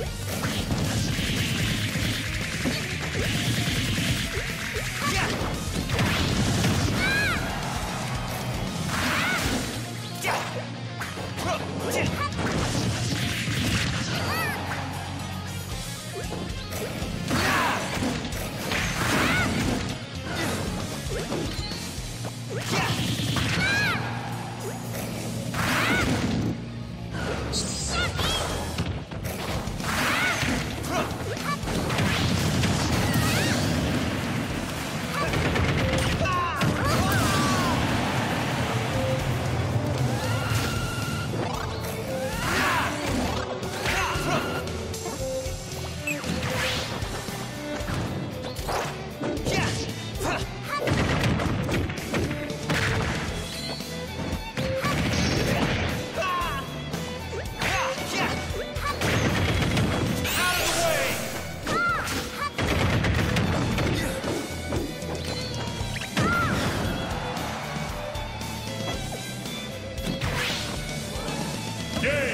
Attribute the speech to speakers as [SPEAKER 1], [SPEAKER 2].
[SPEAKER 1] Let's go. game.